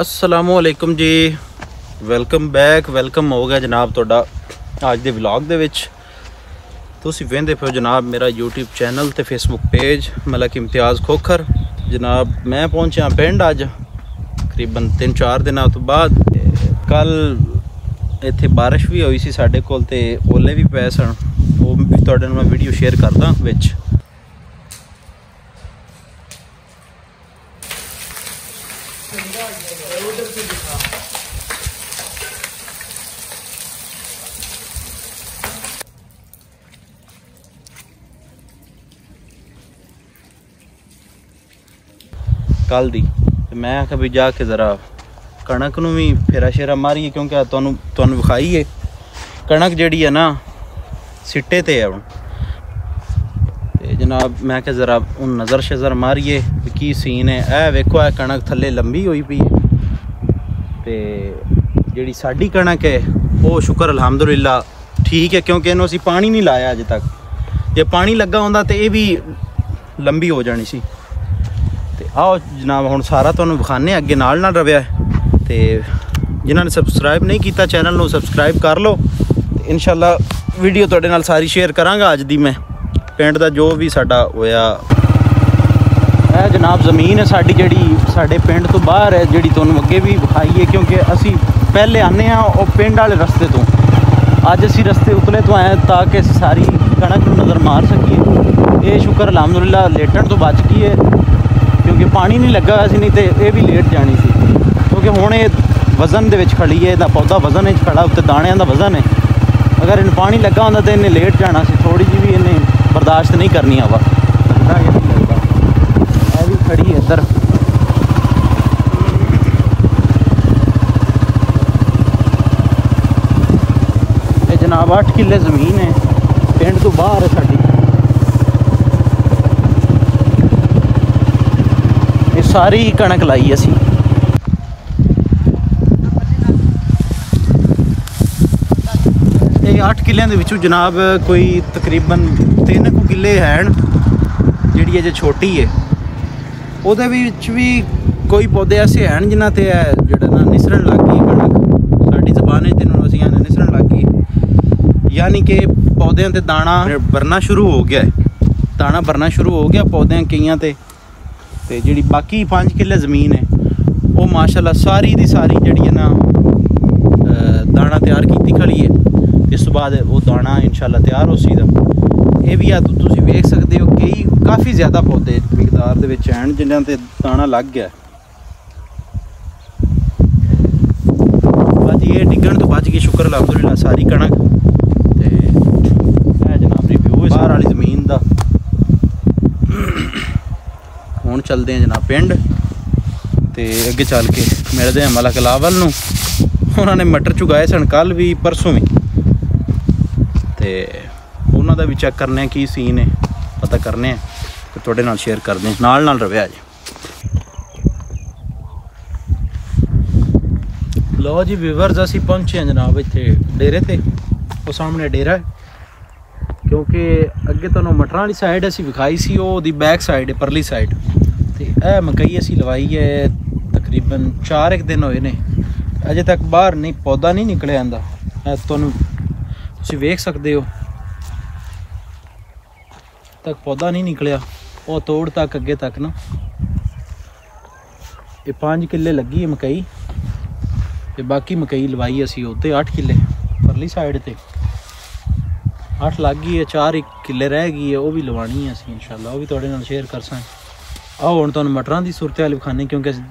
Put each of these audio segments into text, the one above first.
ਅਸਲਾਮੁਅਲੈਕਮ ਜੀ welcome back welcome ਹੋ ਗਿਆ ਜਨਾਬ ਤੁਹਾਡਾ ਅੱਜ ਦੇ ਵਲੌਗ ਦੇ ਵਿੱਚ। ਤੁਸੀਂ ਵੇਖਦੇ ਪਏ ਹੋ ਜਨਾਬ ਮੇਰਾ YouTube ਚੈਨਲ ਤੇ Facebook ਪੇਜ ਮਲਕ ਇਮਤਿਆਜ਼ ਖੋਖਰ। ਜਨਾਬ ਮੈਂ ਪਹੁੰਚਿਆ ਪਿੰਡ ਅੱਜ, ਤਕਰੀਬਨ 3-4 ਦਿਨਾਂ ਤੋਂ ਬਾਅਦ। ਕੱਲ ਇੱਥੇ ਬਾਰਿਸ਼ ਵੀ ਹੋਈ ਸੀ ਸਾਡੇ ਕੋਲ ਤੇ ਓਲੇ ਵੀ ਪਏ ਸਨ। ਉਹ ਵੀ ਤੁਹਾਡੇ ਨਾਲ ਮੈਂ ਵੀਡੀਓ ਸ਼ੇਅਰ ਕਰਦਾ ਵਿੱਚ। ਕੱਲ ਦੀ। ਤੇ ਮੈਂ ਆਖਿਆ ਵੀ ਜਾ ਕੇ ਜ਼ਰਾ ਕਣਕ ਨੂੰ ਵੀ ਫੇਰਾ ਸ਼ੇਰਾ ਮਾਰੀਏ, ਕਿਉਂਕਿ ਤੁਹਾਨੂੰ ਤੁਹਾਨੂੰ ਵਿਖਾਈਏ। ਕਣਕ ਜਿਹੜੀ ਹੈ ਨਾ, ਸਿੱਟੇ ਤੇ ਹੈ ਹੁਣ। ਤੇ ਜਨਾਬ, ਮੈਂ ਕਿਹਾ ਜ਼ਰਾ ਉਹ ਨਜ਼ਰ ਸ਼ਜ਼ਰ ਮਾਰੀਏ ਵੀ ਕੀ ਸੀਨ ਹੈ। ਇਹ ਵੇਖੋ, ਇਹ ਕਣਕ ਥੱਲੇ ਲੰਬੀ ਹੋਈ ਪਈ ਹੈ। ਤੇ ਜਿਹੜੀ ਸਾਡੀ ਕਣਕ ਹੈ, ਉਹ ਸ਼ੁਕਰ ਅਲਹਮਦੁਲਿਲਾ ਠੀਕ ਹੈ, ਕਿਉਂਕਿ ਇਹਨੂੰ ਅਸੀਂ ਪਾਣੀ ਨਹੀਂ ਲਾਇਆ ਅਜੇ ਤੱਕ। ਜੇ ਪਾਣੀ ਲੱਗਾ ਹੁੰਦਾ ਤੇ ਇਹ ਵੀ ਲੰਬੀ ਹੋ ਜਾਣੀ ਸੀ। ਤੇ ਆਓ ਜਨਾਬ, ਹੁਣ ਸਾਰਾ ਤੁਹਾਨੂੰ ਵਿਖਾਣੇ ਅੱਗੇ ਨਾਲ ਨਾਲ ਰਵਿਆ ਤੇ ਜਿਨ੍ਹਾਂ ਨੇ ਸਬਸਕ੍ਰਾਈਬ ਨਹੀਂ ਕੀਤਾ ਚੈਨਲ ਨੂੰ ਸਬਸਕ੍ਰਾਈਬ ਕਰ ਲਓ। ਤੇ ਇਨਸ਼ਾਅੱਲਾ ਵੀਡੀਓ ਤੁਹਾਡੇ ਨਾਲ ਸਾਰੀ ਸ਼ੇਅਰ ਕਰਾਂਗਾ ਅੱਜ ਦੀ ਮੈਂ। ਪਿੰਡ ਦਾ ਜੋ ਵੀ ਸਾਡਾ ਹੋਇਆ। ਇਹ ਜਨਾਬ, ਜ਼ਮੀਨ ਹੈ ਸਾਡੀ ਜਿਹੜੀ, ਸਾਡੇ ਪਿੰਡ ਤੋਂ ਬਾਹਰ ਹੈ, ਜਿਹੜੀ ਤੁਹਾਨੂੰ ਅੱਗੇ ਵੀ ਵਿਖਾਈ ਹੈ ਕਿਉਂਕਿ ਅਸੀਂ ਪਹਿਲੇ ਆਨੇ ਆ ਉਹ ਪਿੰਡ ਵਾਲੇ ਰਸਤੇ ਤੋਂ। ਅੱਜ ਅਸੀਂ ਰਸਤੇ ਉਤਲੇ ਤੋਂ ਆਏ ਤਾਂ ਕਿ ਅਸੀਂ ਸਾਰੀ ਕਣਕ ਨੂੰ ਨਜ਼ਰ ਮਾਰ ਸਕੀਏ। ਇਹ ਸ਼ੁਕਰ, ਅਲਹਮਦੁਲਿਲਾ, ਲੇਟਣ ਤੋਂ ਬਚ ਗਈ ਹੈ। ਕਿਉਂਕਿ ਪਾਣੀ ਨਹੀਂ ਲੱਗਾ ਹੋਇਆ ਸੀ, ਨਹੀਂ ਤੇ ਇਹ ਵੀ ਲੇਟ ਜਾਣੀ ਸੀ। ਕਿਉਂਕਿ ਹੁਣ ਇਹ ਵਜ਼ਨ ਦੇ ਵਿੱਚ ਖੜੀ ਹੈ ਇਹਦਾ ਪੌਦਾ ਵਜ਼ਨ ਵਿੱਚ ਖੜਾ, ਉੱਤੇ ਦਾਣਿਆਂ ਦਾ ਵਜ਼ਨ ਹੈ। ਅਗਰ ਇਹਨੂੰ ਪਾਣੀ ਲੱਗਾ ਹੁੰਦਾ ਤਾਂ ਇਹਨੇ ਲੇਟ ਜਾਣਾ ਸੀ ਥੋੜੀ ਜਿਹੀ ਵੀ ਇਹਨੇ ਬਰਦਾਸ਼ਤ ਨਹੀਂ ਕਰਨੀ ਹਵਾ। ਲੱਗਦਾ ਇਹ ਨਹੀਂ ਲੱਗਦਾ। ਇਹ ਵੀ ਖੜੀ ਹੈ ਇੱਧਰ। ਇਹ ਜਨਾਬ 8 ਕਿੱਲੇ ਜ਼ਮੀਨ ਹੈ। ਪਿੰਡ ਤੋਂ ਬਾਹਰ ਹੈ ਸਾਡੀ ਇਹ ਸਾਰੀ ਕਣਕ ਲਾਈ ਅਸੀਂ। ਇਹ 8 ਕਿੱਲਿਆਂ ਦੇ ਵਿੱਚੋਂ ਜਨਾਬ ਕੋਈ ਤਕਰੀਬਨ 3 ਕੁ ਕਿੱਲੇ ਹਨ ਜਿਹੜੀ ਅਜੇ ਛੋਟੀ ਹੈ ਉਹਦੇ ਵਿੱਚ ਵੀ ਕੋਈ ਪੌਦੇ ਐਸੇ ਹਨ ਜਿਨ੍ਹਾਂ ਤੇ ਇਹ ਜਿਹੜਾ ਨਾ ਨਿਸਰਨ ਲੱਗ ਗਈ ਕਣਕ। ਸਾਡੀ ਜ਼ਬਾਨ ਵਿੱਚ ਤੈਨੂੰ ਅਸੀਂ ਆਨੇ ਨਿਸਰਨ ਲੱਗ ਗਈ। ਯਾਨੀ ਕਿ ਪੌਦਿਆਂ ਤੇ ਦਾਣਾ ਭਰਨਾ ਸ਼ੁਰੂ ਹੋ ਗਿਆ ਹੈ ਦਾਣਾ ਭਰਨਾ ਸ਼ੁਰੂ ਹੋ ਗਿਆ ਪੌਦਿਆਂ ਕਈਆਂ ਤੇ। ਤੇ ਜਿਹੜੀ ਬਾਕੀ 5 ਕਿੱਲੇ ਜ਼ਮੀਨ ਹੈ, ਉਹ ਮਾਸ਼ਾਅੱਲਾ ਸਾਰੀ ਦੀ ਸਾਰੀ ਜਿਹੜੀ ਹੈ ਨਾ ਦਾਣਾ ਤਿਆਰ ਕੀਤੀ ਖੜੀ ਹੈ। ਇਸ ਤੋਂ ਬਾਅਦ ਉਹ ਦਾਣਾ ਇਨਸ਼ਾਅੱਲਾ ਤਿਆਰ ਹੋ ਸੀਦਾ ਇਹ ਵੀ ਆ ਤੁਸੀਂ ਵੇਖ ਸਕਦੇ ਹੋ ਕਈ, ਕਾਫੀ ਜ਼ਿਆਦਾ ਪੌਦੇ ਮਿਕਦਾਰ ਦੇ ਵਿੱਚ ਹਨ ਜਿਨ੍ਹਾਂ ਤੇ ਦਾਣਾ ਲੱਗ ਗਿਆ। ਬਾਜੀ ਇਹ ਡਿੱਗਣ ਤੋਂ ਬਚ ਗਈ ਸ਼ੁਕਰ, ਅਲਹਮਦੁਲਿਲਾ, ਸਾਰੀ ਕਣਕ ਤੇ ਇਹ ਜਨਾਬ ਰਿਵਿਊ ਹੈ ਬਾਹਰ ਵਾਲੀ ਜ਼ਮੀਨ ਦਾ ਹੁਣ ਚੱਲਦੇ ਹਾਂ ਜਨਾਬ ਪਿੰਡ। ਤੇ ਅੱਗੇ ਚੱਲ ਕੇ ਮਿਲਦੇ ਹਾਂ ਮਲਕ ਲਾਵਲ ਨੂੰ। ਉਹਨਾਂ ਨੇ ਮਟਰ ਚੁਗਾਏ ਸਨ ਕੱਲ ਵੀ, ਪਰਸੋਂ ਵੀ। ਤੇ ਉਹਨਾਂ ਦਾ ਵੀ ਚੈੱਕ ਕਰਨੇ ਆ ਕੀ ਸੀਨ ਹੈ। ਪਤਾ ਕਰਨੇ ਆ ਤੇ ਤੁਹਾਡੇ ਨਾਲ ਸ਼ੇਅਰ ਕਰਦੇ ਹਾਂ। ਨਾਲ ਨਾਲ ਰਵਿਆ ਜੀ ਲੋ ਜੀ ਵੀਵਰਸ ਅਸੀਂ ਪਹੁੰਚੇ ਹਾਂ ਜਨਾਬ ਇੱਥੇ ਡੇਰੇ ਤੇ। ਉਹ ਸਾਹਮਣੇ ਡੇਰਾ ਹੈ। ਕਿਉਂਕਿ ਅੱਗੇ ਤੁਹਾਨੂੰ ਮਟਰਾਂ ਵਾਲੀ ਸਾਈਡ ਅਸੀਂ ਵਿਖਾਈ ਸੀ, ਉਹ ਦੀ ਬੈਕ ਸਾਈਡ ਹੈ, ਪਰਲੀ ਸਾਈਡ ਤੇ ਇਹ ਮਕਈ ਅਸੀਂ ਲਵਾਈ ਹੈ ਤਕਰੀਬਨ 4 ਇੱਕ ਦਿਨ ਹੋਏ ਨੇ। ਅਜੇ ਤੱਕ ਬਾਹਰ ਨਹੀਂ, ਪੌਦਾ ਨਹੀਂ ਨਿਕਲਿਆ ਆਂਦਾ ਇਹ ਤੁਹਾਨੂੰ ਤੁਸੀਂ ਵੇਖ ਸਕਦੇ ਹੋ। ਤੱਕ ਪੌਦਾ ਨਹੀਂ ਨਿਕਲਿਆ। ਉਹ ਤੋੜ ਤੱਕ, ਅੱਗੇ ਤੱਕ ਨਾ। ਇਹ 5 ਕਿੱਲੇ ਲੱਗੀ ਹੈ ਮਕਈ। ਤੇ ਬਾਕੀ ਮਕਈ ਲਵਾਈ ਅਸੀਂ ਉੱਤੇ 8 ਕਿੱਲੇ, ਪਰਲੀ ਸਾਈਡ ਤੇ। 8 ਲੱਗ ਗਈ ਹੈ 4 ਕਿੱਲੇ ਰਹਿ ਗਈ ਹੈ, ਉਹ ਵੀ ਲਵਾਣੀ ਹੈ ਅਸੀਂ, ਇਨਸ਼ਾਅੱਲਾ। ਉਹ ਵੀ ਤੁਹਾਡੇ ਨਾਲ ਸ਼ੇਅਰ ਕਰ ਸਾਂ ਆਓ ਹੁਣ ਤੁਹਾਨੂੰ ਮਟਰਾਂ ਦੀ ਸੂਰਤ ਹਾਲ ਵਿਖਾਣੇ ਕਿਉਂਕਿ ਅਸੀਂ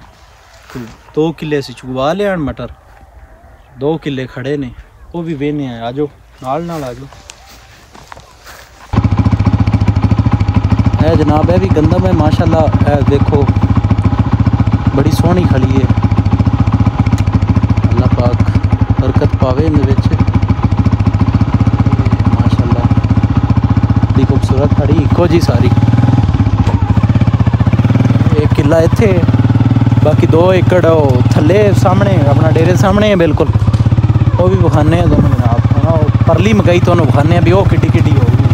ਕੋਈ ਦੋ ਕਿੱਲੇ ਅਸੀਂ ਚੁਗਵਾ ਲਿਆਣ ਮਟਰ। ਦੋ ਕਿੱਲੇ ਖੜੇ ਨੇ, ਉਹ ਵੀ ਵੇਨੇ ਆ ਆਜੋ ਨਾਲ ਨਾਲ ਆਜੋ ਇਹ ਜਨਾਬ, ਇਹ ਵੀ ਗੰਦਮ ਹੈ, ਮਾਸ਼ਾਅੱਲਾ, ਇਹ ਦੇਖੋ, ਬੜੀ ਸੋਹਣੀ ਖਲੀ ਹੈ। ਅੱਲਾਹ ਪਾਕ ਬਰਕਤ ਪਾਵੇ ਇਹਦੇ ਵਿੱਚ। ਇਹ ਮਾਸ਼ਾਅੱਲਾ ਦੀ ਖੂਬਸੂਰਤ ਖੜੀ, ਇੱਕੋ ਜੀ ਸਾਰੀ। ਇੱਕ ਕਿੱਲਾ ਇੱਥੇ। ਬਾਕੀ 2 ਏਕੜ ਉਹ ਥੱਲੇ ਸਾਹਮਣੇ, ਆਪਣਾ ਡੇਰੇ ਸਾਹਮਣੇ ਹੈ ਬਿਲਕੁਲ। ਉਹ ਵੀ ਵਿਖਾਣੇ ਆ ਤੁਹਾਨੂੰ ਜਨਾਬ ਉਹ ਪਰਲੀ ਮਗਾਈ ਤੁਹਾਨੂੰ ਵਿਖਾਣੇ ਆ ਵੀ ਉਹ ਕਿੱਡੀ ਕਿੱਡੀ ਹੋਊਗੀ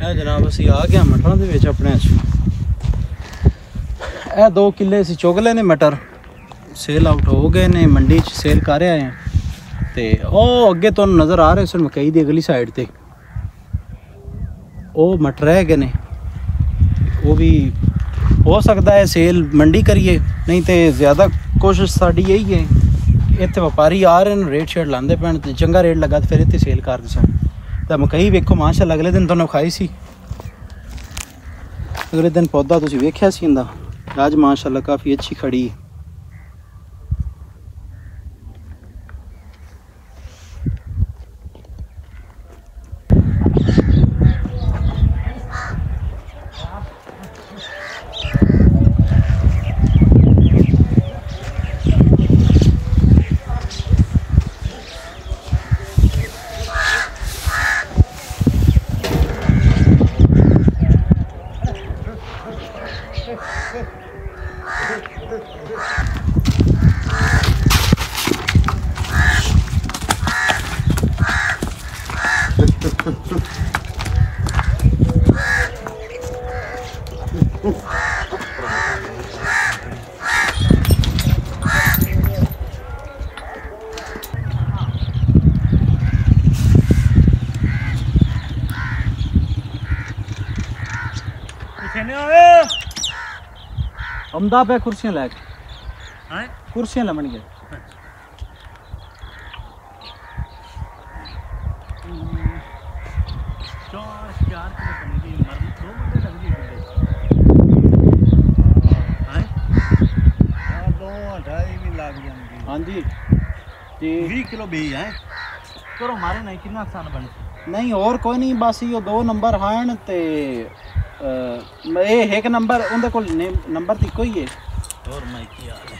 ਇਹ ਜਨਾਬ ਅਸੀਂ ਆ ਗਏ ਮਟਰਾਂ ਦੇ ਵਿੱਚ ਆਪਣੇ 'ਚ ਇਹ ਦੋ ਕਿੱਲੇ ਅਸੀਂ ਚੁਗ ਲਏ ਨੇ ਮਟਰ। ਸੇਲ ਆਊਟ ਹੋ ਗਏ ਨੇ, ਮੰਡੀ 'ਚ ਸੇਲ ਕਰ ਆਏ ਆ। ਤੇ ਉਹ ਅੱਗੇ ਤੁਹਾਨੂੰ ਨਜ਼ਰ ਆ ਰਹੇ ਸਨ ਮਕਈ ਦੀ ਅਗਲੀ ਸਾਈਡ ਤੇ। ਉਹ ਮਟਰ ਰਹਿ ਗਏ ਨੇ। ਉਹ ਵੀ ਹੋ ਸਕਦਾ ਹੈ ਸੇਲ ਮੰਡੀ ਕਰੀਏ, ਨਹੀਂ ਤੇ ਜ਼ਿਆਦਾ ਕੋਸ਼ਿਸ਼ ਸਾਡੀ ਇਹੀ ਹੈ ਕਿ ਇੱਥੇ ਵਪਾਰੀ ਆ ਰਹੇ ਨੇ, ਰੇਟ ਸ਼ੇਡ ਲਾਉਂਦੇ ਪੈਣ ਤੇ ਚੰਗਾ ਰੇਟ ਲੱਗਾ ਤੇ ਫਿਰ ਇੱਥੇ ਸੇਲ ਕਰ ਦਿਸਾਂ ਤਾਂ ਮਕਈ ਵੇਖੋ, ਮਾਸ਼ਾਅੱਲਾ ਅਗਲੇ ਦਿਨ ਤੁਹਾਨੂੰ ਖਾਈ ਸੀ। ਅਗਲੇ ਦਿਨ ਪੌਦਾ ਤੁਸੀਂ ਵੇਖਿਆ ਸੀ ਇਹਦਾ। ਅੱਜ ਮਾਸ਼ਾਅੱਲਾ ਕਾਫੀ ਅੱਛੀ ਖੜੀ ਹੈ। ਹੈ? ਹਾਂ? ਦੋ ਅਢਾਈ ਵੀ ਲੱਗ ਜਾਂਦੀ ਹਾਂਜੀ। ਤੇ 20 ਕਿਲੋ ਬੀਜ ਹੈ। ਕਰੋ ਮਾਰੇ ਨਹੀਂ ਕਿੰਨਾ ਆਸਾਨ ਬਣੇ? ਨਹੀਂ ਹੋਰ ਕੋਈ ਨਹੀਂ ਬਸ ਇਹ ਦੋ ਨੰਬਰ ਹਨ ਤੇ ਇਹ ਇੱਕ ਨੰਬਰ ਉਹਦੇ ਕੋਲ ਨੇ- ਨੰਬਰ ਤੇ ਇੱਕੋ ਹੀ ਹੈ और मैं की हाल है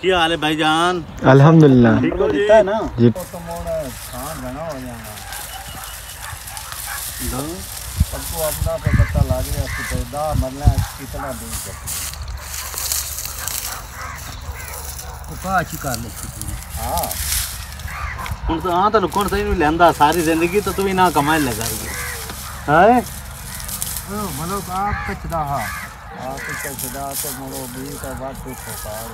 ਕੀ ਹਾਲ ਹੈ ਭਾਈਜਾਨ अल्हम्दुलिल्लाह ਨੰਬਰ ਤਾਂ ਦਿੱਤਾ ਹੈ ਨਾ जी तो मोड़ खान घना हो जाना सबको अपना पे पता लग गया कि तो दा मरना कितना दिन तक ਕੁਪਾ ਚੀ ਕਰ ਲੈ हाँ ਹੁਣ ਤਾਂ ਆ ਤਾਂ ਲੁਕਣ ਸਹੀ ਵੀ ਲੈਂਦਾ ਸਾਰੀ ਜ਼ਿੰਦਗੀ ਤਾਂ ਤੂੰ ਵੀ ਨਾ ਕਮਾਈ ਲਗਾਈ ਹੈ मतलब आप पिछड़ा हाँ आप पिछड़ा तो मोड़ो भी का बात कुछ होता है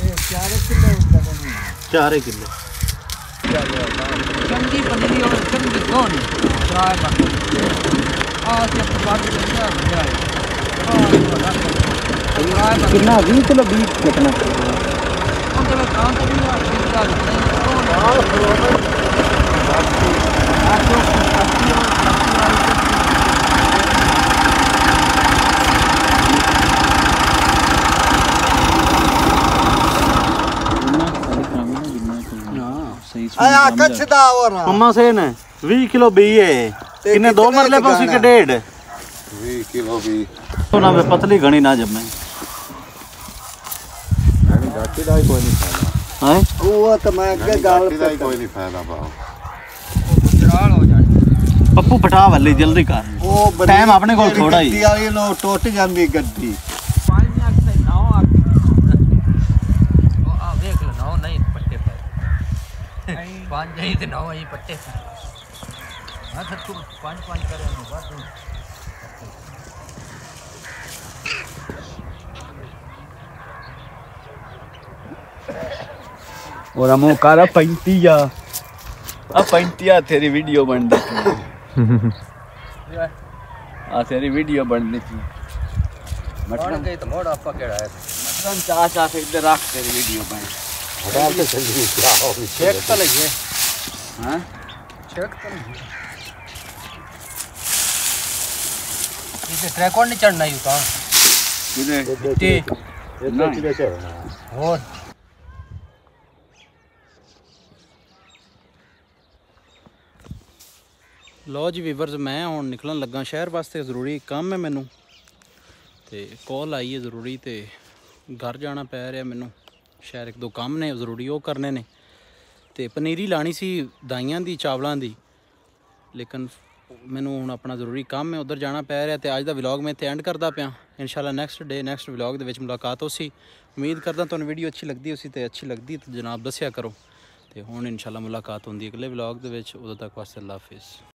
ये चार किलो करनी है ਚਾਰੇ ਕਿਲੋ ਚੰਗੀ ਪਨੀਰੀ ਔਰ ਚੰਗੀ ਸੋਹਣੀ ਟਰਾਈ ਕਰ ਆ कितना? भी तो लगी कितना? अम्मा हाँ। से ने किलो बी है। दो मरले डेढ़? 20 तो पतली गणी ना जमे ਜਾਟੀ ਦਾ ਕੋਈ ਨਹੀਂ ਫਾਇਦਾ ਹੈ ਉਹ ਤਾਂ ਮੈਂ ਅੱਗੇ ਗੱਲ ਜਾਟੀ ਦਾ ਕੋਈ ਨਹੀਂ ਫਾਇਦਾ ਬਾਬਾ ਗੁਜਰਾਲ ਹੋ ਜਾ ਪੱਪੂ ਪਟਾ ਵੱਲੇ ਜਲਦੀ ਕਰ ਉਹ ਟਾਈਮ ਆਪਣੇ ਕੋਲ ਥੋੜਾ ਹੀ ਗੱਡੀ ਵਾਲੀ ਨੂੰ ਟੁੱਟ ਜਾਂਦੀ ਗੱਡੀ ਪੰਜ ਹੀ ਤੇ ਨੌ ਹੀ ਪੱਟੇ ਹਾਂ ਸਰ ਤੂੰ ਪੰਜ ਪੰਜ ਕਰੇ ਨੂੰ ਵਾਧੂ और हम कारा पैंतिया आ पैंतिया तेरी वीडियो बन देती आ तेरी वीडियो बन देती मटन गई तो मोड़ आपका केड़ा है मटन चाह चाह से इधर रख तेरी वीडियो बन हटा के चली क्या हो चेक तो लगे हाँ चेक तो लगे इसे ट्रैक और नहीं चढ़ना ही होता इधर इतने और ਲੋ ਜੀ ਵੀਵਰਸ, ਮੈਂ ਹੁਣ ਨਿਕਲਣ ਲੱਗਾ ਸ਼ਹਿਰ ਵਾਸਤੇ, ਜ਼ਰੂਰੀ ਕੰਮ ਹੈ ਮੈਨੂੰ। ਤੇ ਕਾਲ ਆਈ ਹੈ ਜ਼ਰੂਰੀ ਤੇ ਘਰ ਜਾਣਾ ਪੈ ਰਿਹਾ ਮੈਨੂੰ। ਸ਼ਹਿਰ ਇੱਕ ਦੋ ਕੰਮ ਨੇ, ਜ਼ਰੂਰੀ ਉਹ ਕਰਨੇ ਨੇ। ਤੇ ਪਨੀਰੀ ਲਾਣੀ ਸੀ ਦਾਈਆਂ ਦੀ, ਚਾਵਲਾਂ ਦੀ। ਲੇਕਿਨ ਮੈਨੂੰ ਹੁਣ ਆਪਣਾ ਜ਼ਰੂਰੀ ਕੰਮ ਹੈ, ਉਧਰ ਜਾਣਾ ਪੈ ਰਿਹਾ ਤੇ ਅੱਜ ਦਾ ਵਲੌਗ ਮੈਂ ਇੱਥੇ ਐਂਡ ਕਰਦਾ ਪਿਆ। ਇਨਸ਼ਾਅੱਲਾ ਨੈਕਸਟ ਡੇ ਨੈਕਸਟ ਵਲੌਗ ਦੇ ਵਿੱਚ ਮੁਲਾਕਾਤ ਹੋਸੀ। ਉਮੀਦ ਕਰਦਾ ਤੁਹਾਨੂੰ ਵੀਡੀਓ ਅੱਛੀ ਲੱਗਦੀ ਹੋਸੀ ਤੇ ਅੱਛੀ ਲੱਗਦੀ ਤਾਂ ਜਨਾਬ ਦੱਸਿਆ ਕਰੋ। ਤੇ ਹੁਣ ਇਨਸ਼ਾਅੱਲਾ ਮੁਲਾਕਾਤ ਹੁੰਦੀ ਅਗਲੇ ਵਲੌਗ ਦੇ ਵਿੱਚ। ਉਦੋਂ ਤੱਕ ਵਾਸਤੇ ਅੱਲਾ ਹਾਫਿਜ਼।